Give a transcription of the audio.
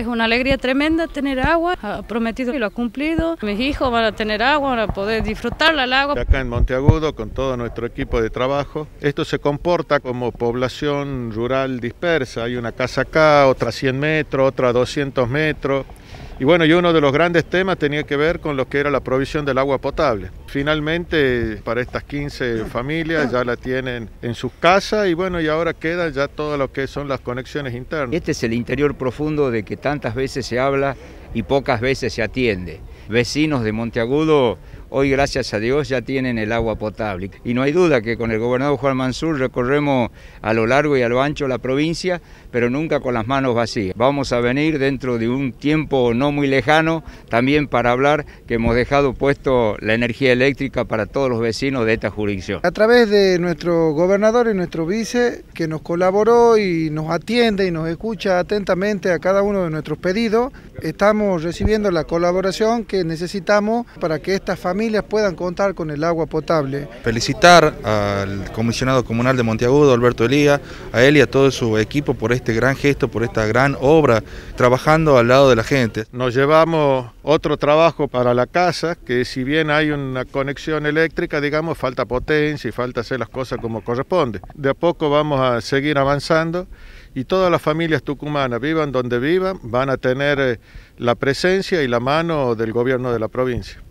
Es una alegría tremenda tener agua, ha prometido y lo ha cumplido. Mis hijos van a tener agua, van a poder disfrutar del agua. Acá en Monteagudo, con todo nuestro equipo de trabajo, esto se comporta como población rural dispersa. Hay una casa acá, otra 100 metros, otra 200 metros. Y bueno, y uno de los grandes temas tenía que ver con lo que era la provisión del agua potable. Finalmente, para estas 15 familias ya la tienen en sus casas y bueno, y ahora queda ya todo lo que son las conexiones internas. Este es el interior profundo de que tantas veces se habla y pocas veces se atiende. Vecinos de Monteagudo hoy gracias a Dios ya tienen el agua potable. Y no hay duda que con el gobernador Juan Mansur recorremos a lo largo y a lo ancho la provincia, pero nunca con las manos vacías. Vamos a venir dentro de un tiempo no muy lejano también para hablar que hemos dejado puesto la energía eléctrica para todos los vecinos de esta jurisdicción. A través de nuestro gobernador y nuestro vice que nos colaboró y nos atiende y nos escucha atentamente a cada uno de nuestros pedidos, estamos recibiendo la colaboración que necesitamos para que estas familias puedan contar con el agua potable. Felicitar al comisionado comunal de Monteagudo, Alberto Elía, a él y a todo su equipo por este gran gesto, por esta gran obra, trabajando al lado de la gente. Nos llevamos otro trabajo para la casa, que si bien hay una conexión eléctrica, digamos, falta potencia y falta hacer las cosas como corresponde. De a poco vamos a seguir avanzando y todas las familias tucumanas, vivan donde vivan, van a tener eh, la presencia y la mano del gobierno de la provincia.